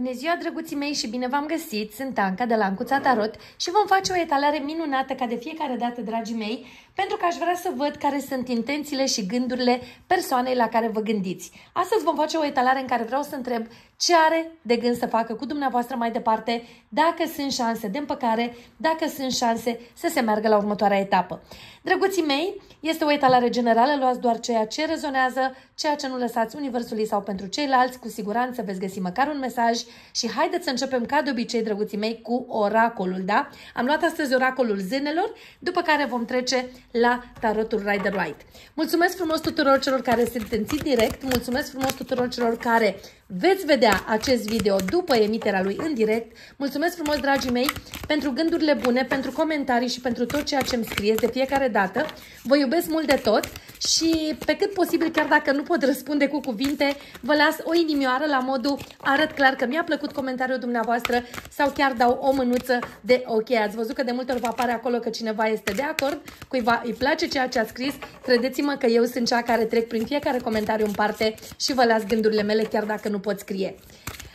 Bună ziua, drăguții mei, și bine v-am găsit! Sunt Anca de la Ancuța Tarot și vom face o etalare minunată ca de fiecare dată, dragii mei, pentru că aș vrea să văd care sunt intențiile și gândurile persoanei la care vă gândiți. Astăzi vom face o etalare în care vreau să întreb ce are de gând să facă cu dumneavoastră mai departe, dacă sunt șanse de împăcare, dacă sunt șanse să se meargă la următoarea etapă. Drăguții mei, este o etalare generală, luați doar ceea ce rezonează, ceea ce nu lăsați universului sau pentru ceilalți, cu siguranță veți găsi măcar un mesaj și haideți să începem ca de obicei, drăguții mei, cu oracolul, da? Am luat astăzi oracolul zânelor, după care vom trece la tarotul Rider White. Mulțumesc frumos tuturor celor care sunt în direct, mulțumesc frumos tuturor celor care veți vedea acest video după emiterea lui în direct. Mulțumesc frumos, dragii mei, pentru gândurile bune, pentru comentarii și pentru tot ceea ce îmi scrieți de fiecare dată. Vă iubesc mult de tot și pe cât posibil, chiar dacă nu pot răspunde cu cuvinte, vă las o inimioară la modul arăt clar că mi-a plăcut comentariul dumneavoastră sau chiar dau o mânuță de ok. Ați văzut că de multe ori vă apare acolo că cineva este de acord, cuiva îi place ceea ce a scris. Credeți-mă că eu sunt cea care trec prin fiecare comentariu în parte și vă las gândurile mele chiar dacă nu pot scrie.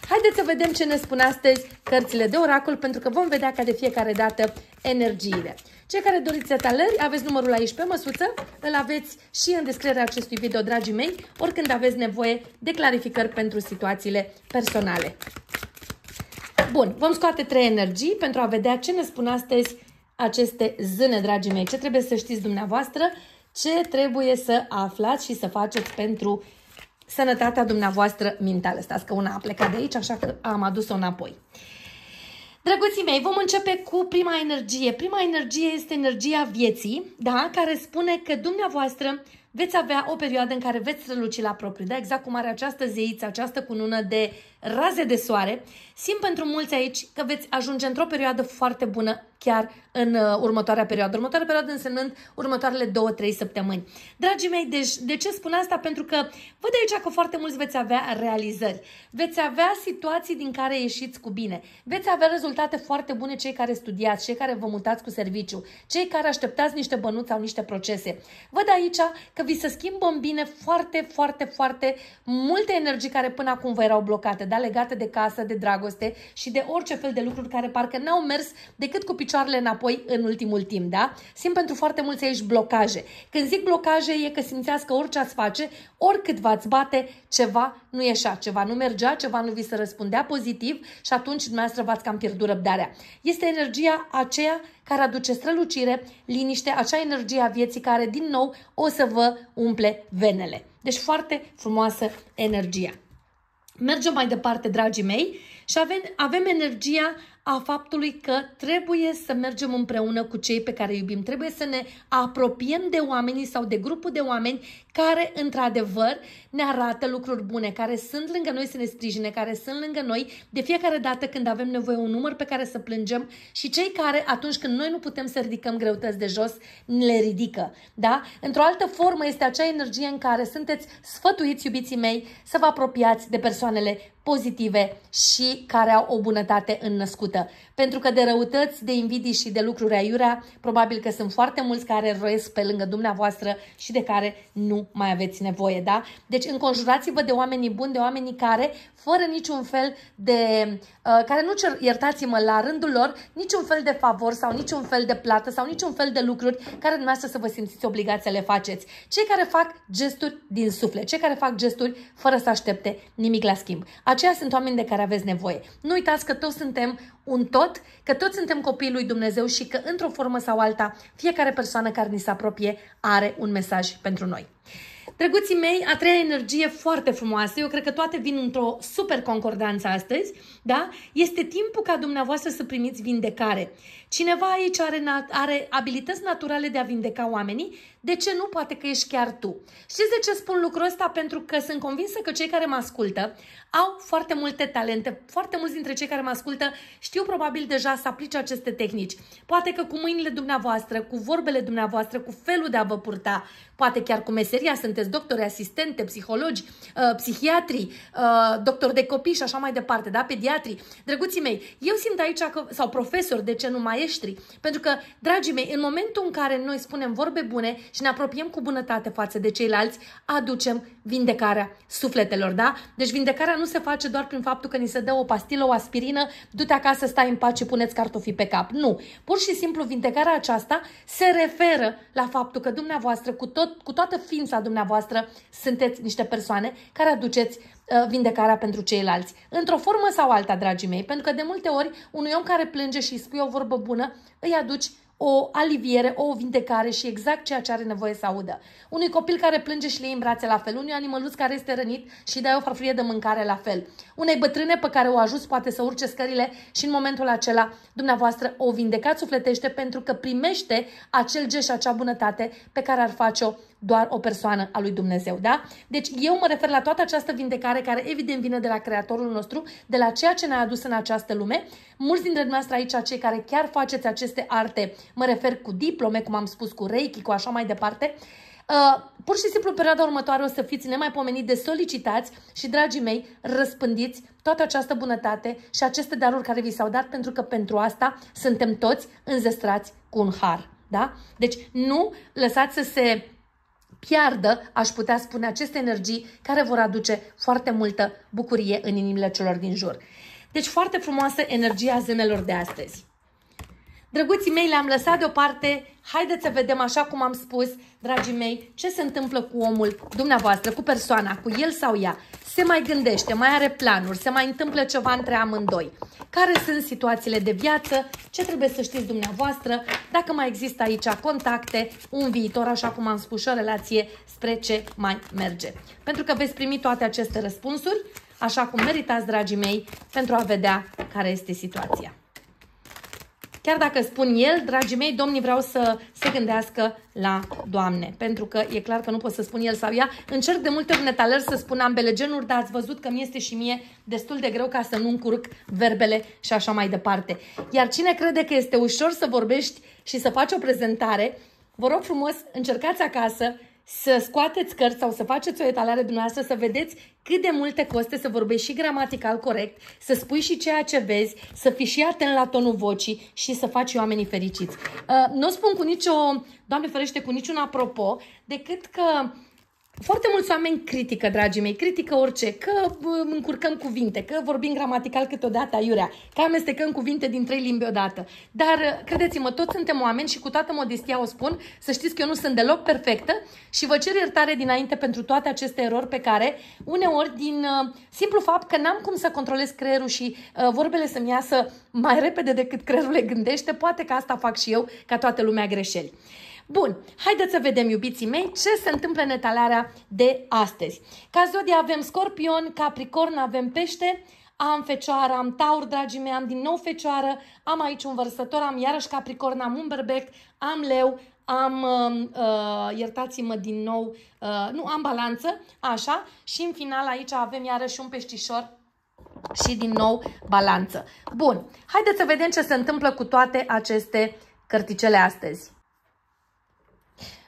Haideți să vedem ce ne spun astăzi cărțile de oracol, pentru că vom vedea ca de fiecare dată energiile. Cei care doriți etalări, aveți numărul aici pe măsuță, îl aveți și în descrierea acestui video, dragii mei, oricând aveți nevoie de clarificări pentru situațiile personale. Bun, vom scoate trei energii pentru a vedea ce ne spun astăzi aceste zâne, dragii mei. Ce trebuie să știți dumneavoastră, ce trebuie să aflați și să faceți pentru sănătatea dumneavoastră mentală. Stați că una a plecat de aici, așa că am adus-o înapoi. Drăguții mei, vom începe cu prima energie. Prima energie este energia vieții, da? care spune că dumneavoastră veți avea o perioadă în care veți străluci la propriu, da? exact cum are această zeiță, această cunună de raze de soare. Simt pentru mulți aici că veți ajunge într-o perioadă foarte bună chiar în uh, următoarea perioadă. Următoarea perioadă însemnând următoarele 2-3 săptămâni. Dragii mei, deci, de ce spun asta? Pentru că văd aici că foarte mulți veți avea realizări. Veți avea situații din care ieșiți cu bine. Veți avea rezultate foarte bune cei care studiați, cei care vă mutați cu serviciu, cei care așteptați niște bănuți sau niște procese. Văd aici că vi se schimbă în bine foarte, foarte, foarte multe energii care până acum vă erau blocate, da? legate de casă, de dragoste și de orice fel de lucruri care parcă n-au mers decât cu picioarele înapoi în ultimul timp, da? Simt pentru foarte mulți aici blocaje. Când zic blocaje e că simțeați că orice ați face, oricât v-ați bate, ceva nu ieșea, ceva nu mergea, ceva nu vi se răspundea pozitiv și atunci dumneavoastră v-ați cam pierdut răbdarea. Este energia aceea care aduce strălucire, liniște, acea energie a vieții care din nou o să vă umple venele. Deci foarte frumoasă energia. Mergem mai departe, dragii mei, și avem, avem energia a faptului că trebuie să mergem împreună cu cei pe care iubim. Trebuie să ne apropiem de oamenii sau de grupul de oameni care, într-adevăr, ne arată lucruri bune, care sunt lângă noi să ne sprijine, care sunt lângă noi de fiecare dată când avem nevoie un număr pe care să plângem și cei care, atunci când noi nu putem să ridicăm greutăți de jos, le ridică. Da? Într-o altă formă este acea energie în care sunteți sfătuiți, iubiții mei, să vă apropiați de persoanele pozitive și care au o bunătate înnăscută. Pentru că de răutăți, de invidii și de lucruri aiurea, probabil că sunt foarte mulți care roiesc pe lângă dumneavoastră și de care nu mai aveți nevoie, da? Deci înconjurați-vă de oamenii buni, de oamenii care, fără niciun fel de, uh, care nu cer, iertați-mă, la rândul lor, niciun fel de favor sau niciun fel de plată sau niciun fel de lucruri care dumneavoastră să vă simțiți obligați să le faceți. Cei care fac gesturi din suflet, cei care fac gesturi fără să aștepte nimic la schimb. Aceia sunt oameni de care aveți nevoie. Nu uitați că toți suntem un tot, că toți suntem copiii lui Dumnezeu și că într-o formă sau alta, fiecare persoană care ni se apropie are un mesaj pentru noi. Drăguții mei, a treia energie foarte frumoasă, eu cred că toate vin într-o super concordanță astăzi, da? Este timpul ca dumneavoastră să primiți vindecare. Cineva aici are, are abilități naturale de a vindeca oamenii, de ce nu? Poate că ești chiar tu. Știți de ce spun lucrul ăsta? Pentru că sunt convinsă că cei care mă ascultă au foarte multe talente. Foarte mulți dintre cei care mă ascultă știu probabil deja să aplice aceste tehnici. Poate că cu mâinile dumneavoastră, cu vorbele dumneavoastră, cu felul de a vă purta, poate chiar cu meseria, sunteți doctori, asistente, psihologi, uh, psihiatri, uh, doctori de copii și așa mai departe, da? pediatri. Drăguții mei, eu simt aici că, sau profesori, de ce nu maestri, pentru că, dragii mei, în momentul în care noi spunem vorbe bune și ne apropiem cu bunătate față de ceilalți, aducem vindecarea sufletelor, da? Deci vindecarea nu se face doar prin faptul că ni se dă o pastilă, o aspirină, du-te acasă, stai în pace, puneți cartofii pe cap. Nu. Pur și simplu vindecarea aceasta se referă la faptul că dumneavoastră, cu, tot, cu toată ființa dumneavoastră, sunteți niște persoane care aduceți uh, vindecarea pentru ceilalți. Într-o formă sau alta, dragii mei, pentru că de multe ori unui om care plânge și îi spui o vorbă bună, îi aduci o aliviere, o vindecare și exact ceea ce are nevoie să audă. Unui copil care plânge și le în brațe la fel, unui animăluț care este rănit și dai o farfurie de mâncare la fel. Unei bătrâne pe care o ajuți poate să urce scările și în momentul acela dumneavoastră o vindecați sufletește pentru că primește acel gest și acea bunătate pe care ar face-o doar o persoană a lui Dumnezeu, da? Deci eu mă refer la toată această vindecare care evident vine de la Creatorul nostru, de la ceea ce ne-a adus în această lume. Mulți dintre noastre aici, cei care chiar faceți aceste arte, mă refer cu diplome, cum am spus, cu reiki, cu așa mai departe, Uh, pur și simplu, perioada următoare o să fiți nemaipomenit de solicitați și, dragii mei, răspândiți toată această bunătate și aceste daruri care vi s-au dat, pentru că pentru asta suntem toți înzestrați cu un har. Da? Deci nu lăsați să se piardă, aș putea spune, aceste energii care vor aduce foarte multă bucurie în inimile celor din jur. Deci foarte frumoasă energia zânelor de astăzi. Drăguții mei, le-am lăsat deoparte. Haideți să vedem, așa cum am spus, dragii mei, ce se întâmplă cu omul dumneavoastră, cu persoana, cu el sau ea. Se mai gândește, mai are planuri, se mai întâmplă ceva între amândoi. Care sunt situațiile de viață, ce trebuie să știți dumneavoastră, dacă mai există aici contacte, un viitor, așa cum am spus, și o relație spre ce mai merge. Pentru că veți primi toate aceste răspunsuri, așa cum meritați, dragii mei, pentru a vedea care este situația. Chiar dacă spun el, dragii mei, domnii vreau să se gândească la Doamne. Pentru că e clar că nu pot să spun el sau ea. Încerc de multe ori netalări să spun ambele genuri, dar ați văzut că mi este și mie destul de greu ca să nu încurc verbele și așa mai departe. Iar cine crede că este ușor să vorbești și să faci o prezentare, vă rog frumos, încercați acasă să scoateți cărți sau să faceți o etalare dumneavoastră, să vedeți cât de multe coste să vorbești și gramatical corect, să spui și ceea ce vezi, să fii și atent la tonul vocii și să faci oamenii fericiți. Uh, nu o spun cu nicio, Doamne ferește, cu niciun apropo, decât că foarte mulți oameni critică, dragii mei, critică orice, că încurcăm cuvinte, că vorbim gramatical câteodată aiurea, că amestecăm cuvinte din trei limbi odată. Dar, credeți-mă, toți suntem oameni și cu toată modestia o spun, să știți că eu nu sunt deloc perfectă și vă cer iertare dinainte pentru toate aceste erori pe care, uneori, din uh, simplu fapt că n-am cum să controlez creierul și uh, vorbele să-mi iasă mai repede decât creierul le gândește, poate că asta fac și eu, ca toată lumea greșeli. Bun, haideți să vedem, iubiții mei, ce se întâmplă în etalarea de astăzi. Ca zodie avem scorpion, capricorn, avem pește, am fecioară, am taur, dragii mei, am din nou fecioară, am aici un vărsător, am iarăși capricorn, am un berbec, am leu, am, uh, uh, iertați-mă din nou, uh, nu, am balanță, așa, și în final aici avem iarăși un peștișor și din nou balanță. Bun, haideți să vedem ce se întâmplă cu toate aceste cărticele astăzi.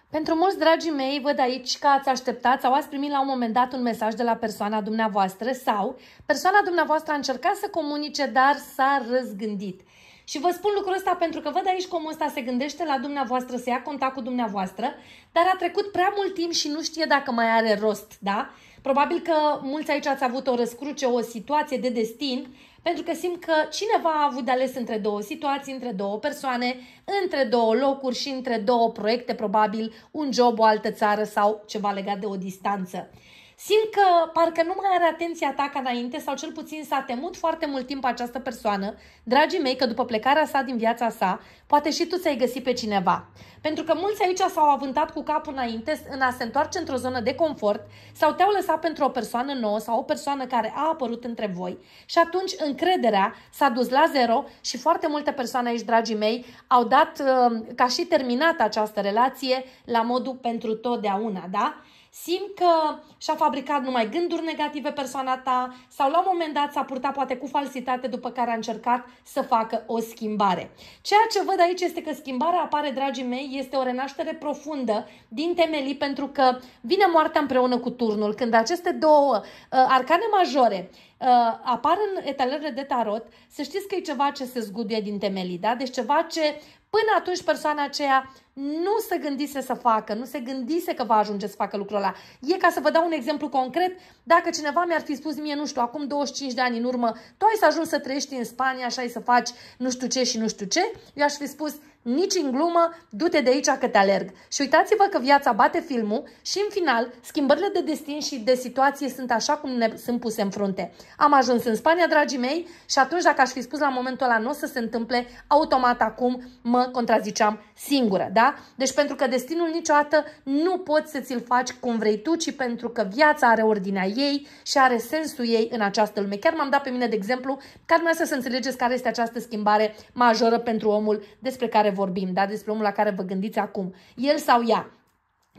Pentru mulți, dragii mei, văd aici că ați așteptat sau ați primit la un moment dat un mesaj de la persoana dumneavoastră sau persoana dumneavoastră a încercat să comunice, dar s-a răzgândit. Și vă spun lucrul ăsta pentru că văd aici cum ăsta se gândește la dumneavoastră, să ia contact cu dumneavoastră, dar a trecut prea mult timp și nu știe dacă mai are rost, da? Probabil că mulți aici ați avut o răscruce, o situație de destin pentru că simt că cineva a avut de ales între două situații, între două persoane, între două locuri și între două proiecte, probabil un job, o altă țară sau ceva legat de o distanță. Simt că parcă nu mai are atenția ta ca înainte sau cel puțin s-a temut foarte mult timp această persoană, dragii mei, că după plecarea sa din viața sa, poate și tu ți-ai găsit pe cineva. Pentru că mulți aici s-au avântat cu capul înainte în a se întoarce într-o zonă de confort sau te-au lăsat pentru o persoană nouă sau o persoană care a apărut între voi și atunci încrederea s-a dus la zero și foarte multe persoane aici, dragii mei, au dat uh, ca și terminat această relație la modul pentru totdeauna, da? Simt că și-a fabricat numai gânduri negative persoana ta sau la un moment dat s-a purtat poate cu falsitate după care a încercat să facă o schimbare. Ceea ce văd aici este că schimbarea apare, dragii mei, este o renaștere profundă din temelii pentru că vine moartea împreună cu turnul. Când aceste două uh, arcane majore uh, apar în etalele de tarot, să știți că e ceva ce se zguduie din temelii, da? Deci ceva ce până atunci persoana aceea nu se gândise să facă, nu se gândise că va ajunge să facă lucrul ăla. E ca să vă dau un exemplu concret, dacă cineva mi-ar fi spus mie, nu știu, acum 25 de ani în urmă, tu ai să ajungi să trăiești în Spania și ai să faci nu știu ce și nu știu ce, eu aș fi spus, nici în glumă, du-te de aici că te alerg. Și uitați-vă că viața bate filmul și în final, schimbările de destin și de situație sunt așa cum ne sunt puse în frunte. Am ajuns în Spania, dragii mei, și atunci dacă aș fi spus la momentul ăla nu o să se întâmple, automat acum mă contraziceam singură, da? Deci pentru că destinul niciodată nu poți să ți-l faci cum vrei tu, ci pentru că viața are ordinea ei și are sensul ei în această lume. Chiar m-am dat pe mine de exemplu, ca dumneavoastră să înțelegeți care este această schimbare majoră pentru omul despre care vorbim, da? despre omul la care vă gândiți acum, el sau ea.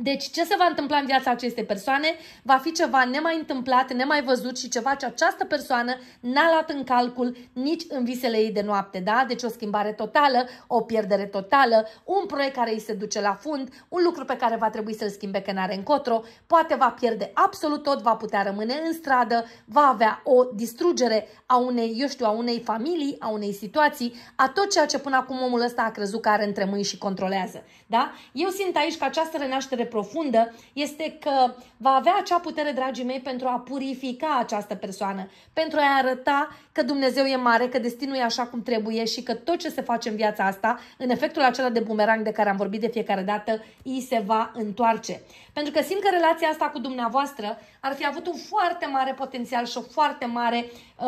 Deci, ce se va întâmpla în viața acestei persoane va fi ceva nemai întâmplat, nemai văzut și ceva ce această persoană n-a luat în calcul nici în visele ei de noapte, da? Deci o schimbare totală, o pierdere totală, un proiect care îi se duce la fund, un lucru pe care va trebui să-l schimbe că n-are încotro, poate va pierde absolut tot, va putea rămâne în stradă, va avea o distrugere a unei, eu știu, a unei familii, a unei situații, a tot ceea ce până acum omul ăsta a crezut că are între mâini și controlează, da? Eu simt aici că această renaștere profundă este că va avea acea putere, dragii mei, pentru a purifica această persoană, pentru a arăta că Dumnezeu e mare, că destinul e așa cum trebuie și că tot ce se face în viața asta, în efectul acela de bumerang de care am vorbit de fiecare dată, îi se va întoarce. Pentru că simt că relația asta cu dumneavoastră ar fi avut un foarte mare potențial și o foarte mare uh,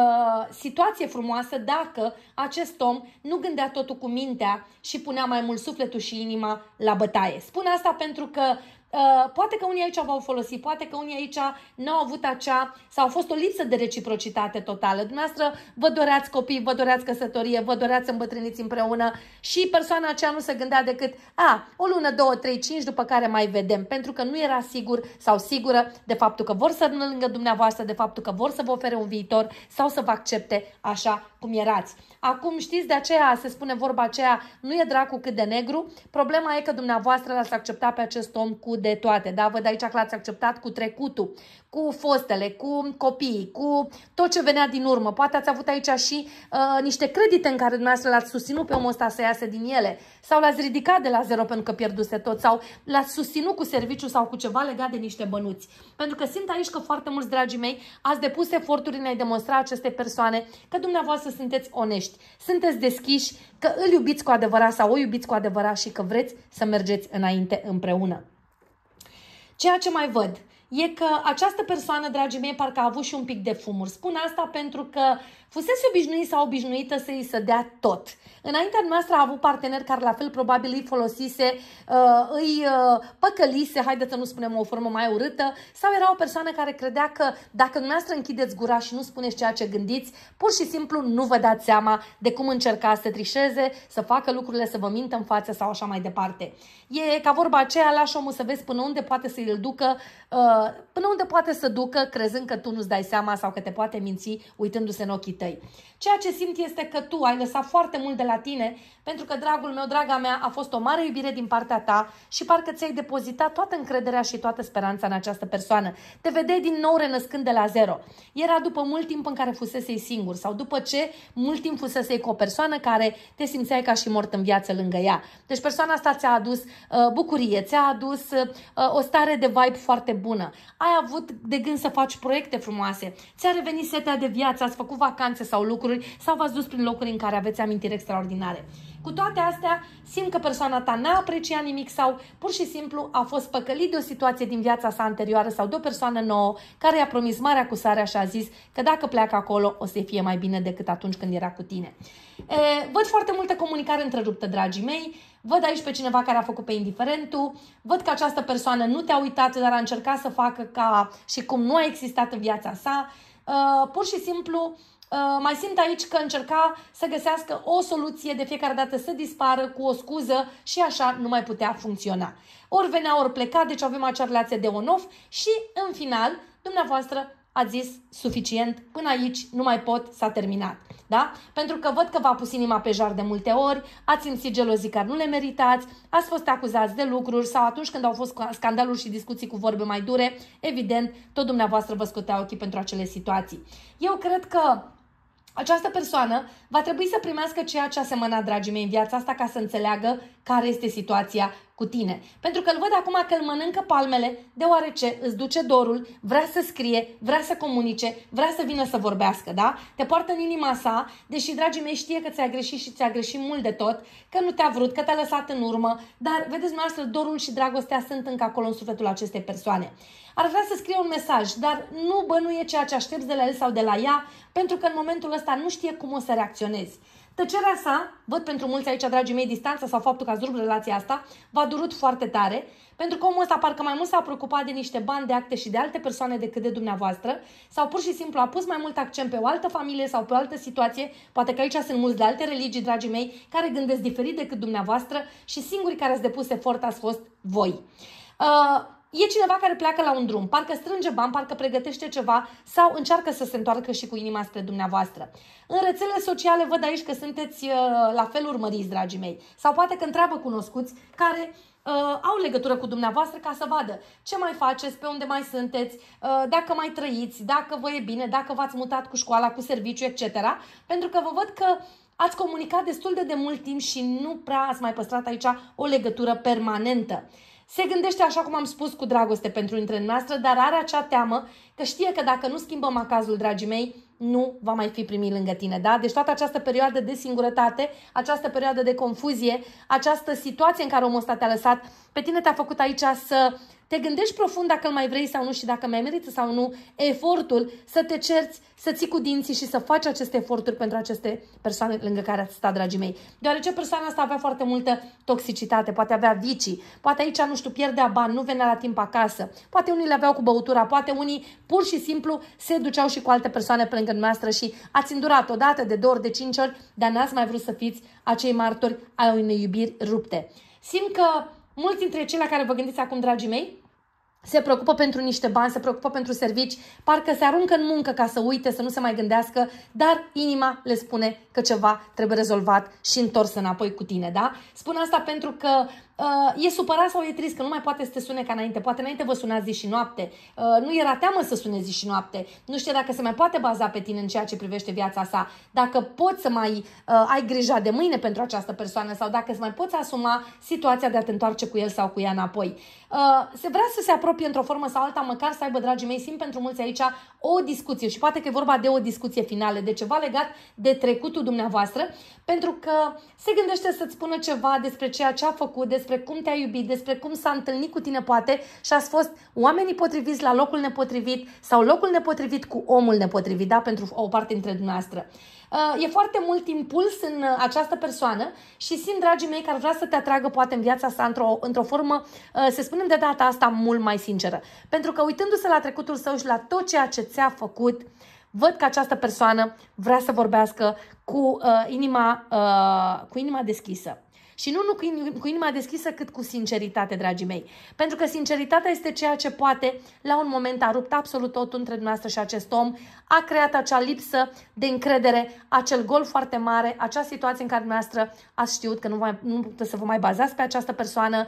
situație frumoasă dacă acest om nu gândea totul cu mintea și punea mai mult sufletul și inima la bătaie. Spun asta pentru că Uh, poate că unii aici v-au folosit, poate că unii aici nu au avut acea sau a fost o lipsă de reciprocitate totală. Dumneavoastră vă doreați copii, vă doreați căsătorie, vă doreați să îmbătrâniți împreună și persoana aceea nu se gândea decât a, o lună, două, trei, cinci, după care mai vedem, pentru că nu era sigur sau sigură de faptul că vor să rămână lângă dumneavoastră, de faptul că vor să vă ofere un viitor sau să vă accepte așa cum erați. Acum știți de aceea se spune vorba aceea, nu e dracu cât de negru, problema e că dumneavoastră l-ați acceptat pe acest om cu de toate, da? Văd aici că l-ați acceptat cu trecutul, cu fostele, cu copiii, cu tot ce venea din urmă. Poate ați avut aici și uh, niște credite în care dumneavoastră l-ați susținut pe omul ăsta să iasă din ele sau l-ați ridicat de la zero pentru că pierduse tot sau l-ați susținut cu serviciu sau cu ceva legat de niște bănuți. Pentru că simt aici că foarte mulți, dragii mei, ați depus eforturi în a demonstra aceste persoane că dumneavoastră sunteți onești, sunteți deschiși, că îl iubiți cu adevărat sau o iubiți cu adevărat și că vreți să mergeți înainte împreună. Ceea ce mai văd e că această persoană, dragii mei, parcă a avut și un pic de fumuri. Spun asta pentru că fusese obișnuit sau obișnuită să îi se dea tot. Înaintea noastră a avut parteneri care la fel probabil îi folosise, uh, îi uh, păcălise, haideți să nu spunem o formă mai urâtă, sau era o persoană care credea că dacă dumneavoastră închideți gura și nu spuneți ceea ce gândiți, pur și simplu nu vă dați seama de cum încerca să trișeze, să facă lucrurile, să vă mintă în față sau așa mai departe. E ca vorba aceea, lași omul să vezi până unde poate să îl ducă, uh, până unde poate să ducă crezând că tu nu-ți dai seama sau că te poate minți uitându-se în ochii tăi. Ceea ce simt este că tu ai lăsat foarte mult de la tine, pentru că, dragul meu, draga mea, a fost o mare iubire din partea ta și parcă ți-ai depozitat toată încrederea și toată speranța în această persoană. Te vedeai din nou renăscând de la zero. Era după mult timp în care fusesei singur sau după ce mult timp fusesei cu o persoană care te simțeai ca și mort în viață lângă ea. Deci persoana asta ți-a adus uh, bucurie, ți-a adus uh, o stare de vibe foarte bună. Ai avut de gând să faci proiecte frumoase, ți-a revenit setea de viață, ați făcut vacanțe sau lucruri sau v-ați dus prin locuri în care aveți amintiri extraordinare. Cu toate astea, simt că persoana ta n-a apreciat nimic sau pur și simplu a fost păcălit de o situație din viața sa anterioară sau de o persoană nouă care i-a promis marea acusare și a zis că dacă pleacă acolo o să fie mai bine decât atunci când era cu tine. E, văd foarte multă comunicare întreruptă, dragii mei, văd aici pe cineva care a făcut pe indiferentul, văd că această persoană nu te-a uitat, dar a încercat să facă ca și cum nu a existat în viața sa, Uh, pur și simplu Uh, mai simt aici că încerca să găsească o soluție de fiecare dată să dispară cu o scuză și așa nu mai putea funcționa. Ori venea, ori pleca, deci avem acea relație de on-off și în final, dumneavoastră a zis suficient, până aici nu mai pot, s-a terminat. Da? Pentru că văd că v-a pus inima pe jar de multe ori, ați simțit gelozii care nu le meritați, ați fost acuzați de lucruri sau atunci când au fost scandaluri și discuții cu vorbe mai dure, evident, tot dumneavoastră vă scotea ochii pentru acele situații. Eu cred că această persoană va trebui să primească ceea ce a semănat, dragii mei, în viața asta ca să înțeleagă care este situația cu tine. Pentru că îl văd acum că îl mănâncă palmele, deoarece îți duce dorul, vrea să scrie, vrea să comunice, vrea să vină să vorbească, da? Te poartă în inima sa, deși, dragii mei, știe că ți-a greșit și ți-a greșit mult de tot, că nu te-a vrut, că te-a lăsat în urmă, dar, vedeți, noastră, dorul și dragostea sunt încă acolo în sufletul acestei persoane. Ar vrea să scrie un mesaj, dar nu bănuie ceea ce aștepți de la el sau de la ea, pentru că în momentul ăsta nu știe cum o să reacționezi. Tăcerea sa, văd pentru mulți aici, dragii mei, distanța sau faptul că ați rupt relația asta, v-a durut foarte tare, pentru că omul ăsta parcă mai mult s-a preocupat de niște bani, de acte și de alte persoane decât de dumneavoastră, sau pur și simplu a pus mai mult accent pe o altă familie sau pe o altă situație, poate că aici sunt mulți de alte religii, dragii mei, care gândesc diferit decât dumneavoastră și singurii care ați depus efort ați fost voi. Uh, E cineva care pleacă la un drum, parcă strânge bani, parcă pregătește ceva sau încearcă să se întoarcă și cu inima spre dumneavoastră. În rețelele sociale văd aici că sunteți uh, la fel urmăriți, dragii mei. Sau poate că întreabă cunoscuți care uh, au legătură cu dumneavoastră ca să vadă ce mai faceți, pe unde mai sunteți, uh, dacă mai trăiți, dacă vă e bine, dacă v-ați mutat cu școala, cu serviciu, etc. Pentru că vă văd că ați comunicat destul de de mult timp și nu prea ați mai păstrat aici o legătură permanentă. Se gândește, așa cum am spus, cu dragoste pentru între noastră, dar are acea teamă că știe că dacă nu schimbăm acazul, dragii mei, nu va mai fi primit lângă tine, da? Deci toată această perioadă de singurătate, această perioadă de confuzie, această situație în care omul ăsta te-a lăsat, pe tine te-a făcut aici să te gândești profund dacă îl mai vrei sau nu și dacă mai merită sau nu efortul să te cerți, să ții cu dinții și să faci aceste eforturi pentru aceste persoane lângă care ați stat, dragii mei. Deoarece persoana asta avea foarte multă toxicitate, poate avea vicii, poate aici, nu știu, pierdea bani, nu venea la timp acasă, poate unii le aveau cu băutura, poate unii pur și simplu se duceau și cu alte persoane pe lângă noastră și ați îndurat o dată, de două ori, de cinci ori, dar n-ați mai vrut să fiți acei martori ai unei iubiri rupte. Simt că mulți dintre cei la care vă gândiți acum, dragii mei, se preocupă pentru niște bani, se preocupă pentru servici, parcă se aruncă în muncă ca să uite, să nu se mai gândească, dar inima le spune că ceva trebuie rezolvat și întors înapoi cu tine, da? Spun asta pentru că uh, e supărat sau e trist că nu mai poate să te sune ca înainte. Poate înainte vă sunați zi și noapte. Uh, nu era teamă să sune zi și noapte. Nu știe dacă se mai poate baza pe tine în ceea ce privește viața sa. Dacă poți să mai uh, ai grija de mâine pentru această persoană sau dacă îți mai poți asuma situația de a te întoarce cu el sau cu ea înapoi. Uh, se vrea să se apropie într-o formă sau alta, măcar să aibă, dragii mei, simt pentru mulți aici o discuție și poate că e vorba de o discuție finală, de ceva legat de trecutul dumneavoastră, pentru că se gândește să-ți spună ceva despre ceea ce a făcut, despre cum te-a iubit, despre cum s-a întâlnit cu tine poate și ați fost oamenii potriviți la locul nepotrivit sau locul nepotrivit cu omul nepotrivit, da, pentru o parte dintre dumneavoastră. Uh, e foarte mult impuls în uh, această persoană și simt, dragii mei, că ar vrea să te atragă poate în viața sa într-o, într-o formă, uh, să spunem de data asta, mult mai sinceră. Pentru că uitându-se la trecutul său și la tot ceea ce ți-a făcut, văd că această persoană vrea să vorbească cu, uh, inima, uh, cu inima deschisă. Și nu, nu cu inima deschisă, cât cu sinceritate, dragii mei. Pentru că sinceritatea este ceea ce poate, la un moment, a rupt absolut totul între dumneavoastră și acest om, a creat acea lipsă de încredere, acel gol foarte mare, acea situație în care dumneavoastră ați știut că nu, mai, nu puteți să vă mai bazați pe această persoană,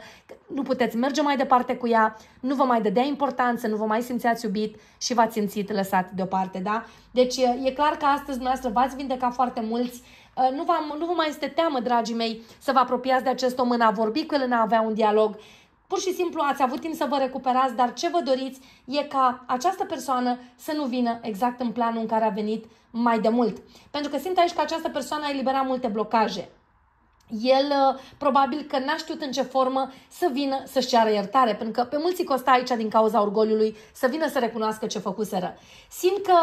nu puteți merge mai departe cu ea, nu vă mai dădea importanță, nu vă mai simțeați iubit și v-ați simțit lăsat deoparte, da? Deci e clar că astăzi dumneavoastră v-ați vindecat foarte mulți, Uh, nu, vă, nu vă mai este teamă, dragii mei, să vă apropiați de acest om în a vorbi cu el, în a avea un dialog. Pur și simplu ați avut timp să vă recuperați, dar ce vă doriți e ca această persoană să nu vină exact în planul în care a venit mai de mult. Pentru că simt aici că această persoană a eliberat multe blocaje. El uh, probabil că n-a știut în ce formă să vină să-și ceară iertare, pentru că pe mulți îi costa aici din cauza orgoliului să vină să recunoască ce făcuseră. Simt că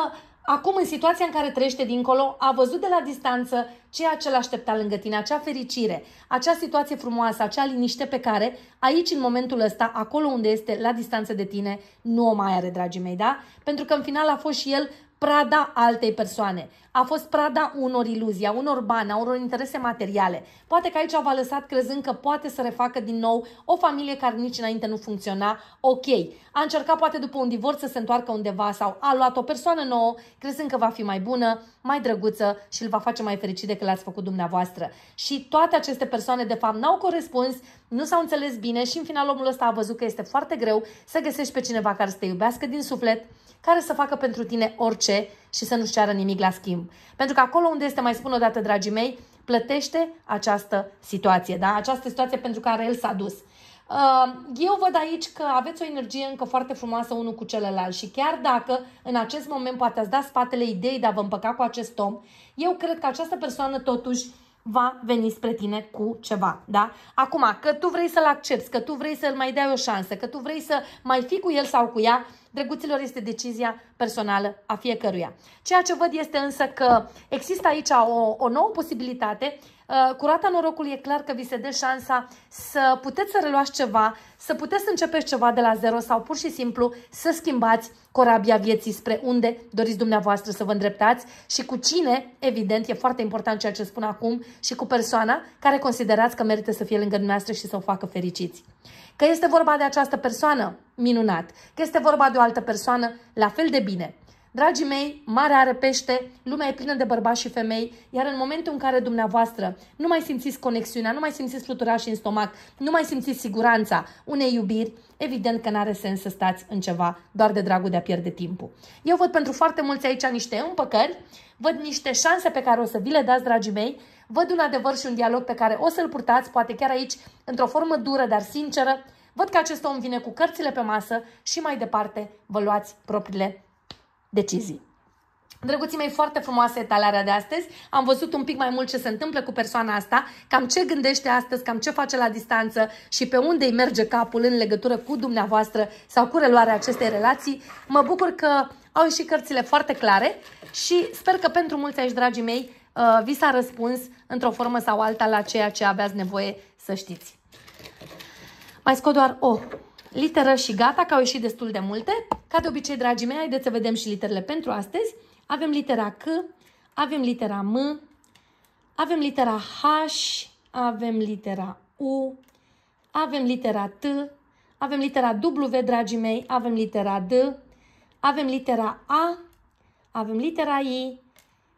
Acum, în situația în care trăiește dincolo, a văzut de la distanță ceea ce l-aștepta lângă tine, acea fericire, acea situație frumoasă, acea liniște pe care aici, în momentul ăsta, acolo unde este, la distanță de tine, nu o mai are, dragii mei, da? Pentru că în final a fost și el prada altei persoane. A fost prada unor iluzii, a unor bani, a unor interese materiale. Poate că aici v-a lăsat crezând că poate să refacă din nou o familie care nici înainte nu funcționa. Ok. A încercat poate după un divorț să se întoarcă undeva sau a luat o persoană nouă crezând că va fi mai bună, mai drăguță și îl va face mai fericit decât l-ați făcut dumneavoastră. Și toate aceste persoane de fapt n-au corespuns, nu s-au înțeles bine și în final omul ăsta a văzut că este foarte greu să găsești pe cineva care să te iubească din suflet, care să facă pentru tine orice și să nu-și ceară nimic la schimb. Pentru că acolo unde este, mai spun o dată, dragii mei, plătește această situație, da? Această situație pentru care el s-a dus. Uh, eu văd aici că aveți o energie încă foarte frumoasă unul cu celălalt și chiar dacă în acest moment poate ați dat spatele ideii de a vă împăca cu acest om, eu cred că această persoană totuși va veni spre tine cu ceva, da? Acum, că tu vrei să-l accepti, că tu vrei să-l mai dai o șansă, că tu vrei să mai fii cu el sau cu ea, drăguților, este decizia personală a fiecăruia. Ceea ce văd este însă că există aici o, o nouă posibilitate Uh, cu rata norocului e clar că vi se dă șansa să puteți să reluați ceva, să puteți să începeți ceva de la zero sau pur și simplu să schimbați corabia vieții spre unde doriți dumneavoastră să vă îndreptați și cu cine, evident, e foarte important ceea ce spun acum, și cu persoana care considerați că merită să fie lângă dumneavoastră și să o facă fericiți. Că este vorba de această persoană, minunat. Că este vorba de o altă persoană, la fel de bine. Dragii mei, mare are pește, lumea e plină de bărbați și femei, iar în momentul în care dumneavoastră nu mai simțiți conexiunea, nu mai simțiți fluturași în stomac, nu mai simțiți siguranța unei iubiri, evident că n-are sens să stați în ceva doar de dragul de a pierde timpul. Eu văd pentru foarte mulți aici niște împăcări, văd niște șanse pe care o să vi le dați, dragii mei, văd un adevăr și un dialog pe care o să-l purtați, poate chiar aici, într-o formă dură, dar sinceră, Văd că acest om vine cu cărțile pe masă și mai departe vă luați propriile decizii. Drăguții mei, foarte frumoasă etalarea de astăzi. Am văzut un pic mai mult ce se întâmplă cu persoana asta, cam ce gândește astăzi, cam ce face la distanță și pe unde îi merge capul în legătură cu dumneavoastră sau cu reluarea acestei relații. Mă bucur că au ieșit cărțile foarte clare și sper că pentru mulți aici, dragii mei, uh, vi s-a răspuns într-o formă sau alta la ceea ce aveați nevoie să știți. Mai scot doar o literă și gata, că au ieșit destul de multe. Ca de obicei, dragii mei, haideți să vedem și literele pentru astăzi. Avem litera C, avem litera M, avem litera H, avem litera U, avem litera T, avem litera W, dragii mei, avem litera D, avem litera A, avem litera I,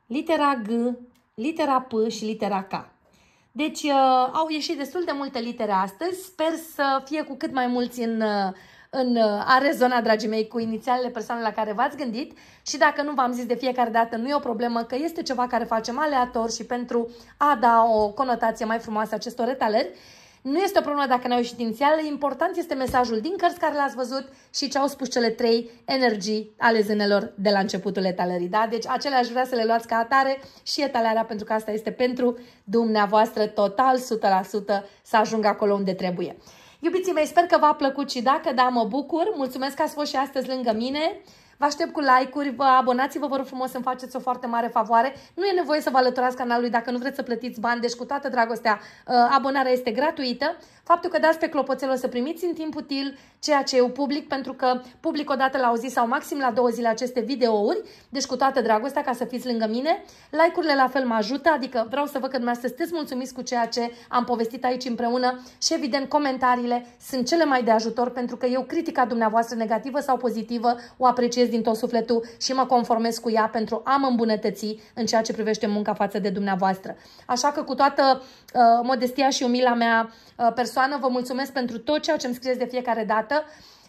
litera G, litera P și litera K. Deci uh, au ieșit destul de multe litere astăzi. Sper să fie cu cât mai mulți în, uh, în uh, a rezona, dragii mei, cu inițialele persoane la care v-ați gândit și dacă nu v-am zis de fiecare dată, nu e o problemă, că este ceva care facem aleator și pentru a da o conotație mai frumoasă acestor etalări. Nu este o problemă dacă n-au ieșit inițialele, important este mesajul din cărți care le-ați văzut și ce au spus cele trei energii ale zânelor de la începutul etalării. Da? Deci acelea aș vrea să le luați ca atare și etalarea pentru că asta este pentru dumneavoastră total 100% să ajungă acolo unde trebuie. Iubiții mei, sper că v-a plăcut și dacă da, mă bucur. Mulțumesc că ați fost și astăzi lângă mine. Vă aștept cu like-uri, vă abonați-vă, vă rog frumos să-mi faceți o foarte mare favoare. Nu e nevoie să vă alăturați canalului dacă nu vreți să plătiți bani, deci cu toată dragostea uh, abonarea este gratuită. Faptul că dați pe clopoțel o să primiți în timp util ceea ce eu public, pentru că public o dată la o zi sau maxim la două zile aceste videouri, deci cu toată dragostea ca să fiți lângă mine. Like-urile la fel mă ajută, adică vreau să văd că dumneavoastră sunteți mulțumiți cu ceea ce am povestit aici împreună și evident comentariile sunt cele mai de ajutor pentru că eu critica dumneavoastră negativă sau pozitivă o apreciez din tot sufletul și mă conformez cu ea pentru a mă îmbunătăți în ceea ce privește munca față de dumneavoastră. Așa că cu toată uh, modestia și umila mea uh, persoană, vă mulțumesc pentru tot ceea ce îmi scrieți de fiecare dată.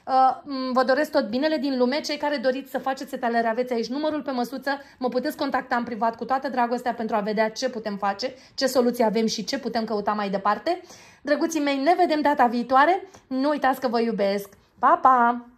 Uh, vă doresc tot binele din lume. Cei care doriți să faceți setalere, aveți aici numărul pe măsuță. Mă puteți contacta în privat cu toată dragostea pentru a vedea ce putem face, ce soluții avem și ce putem căuta mai departe. Drăguții mei, ne vedem data viitoare. Nu uitați că vă iubesc. Pa, pa!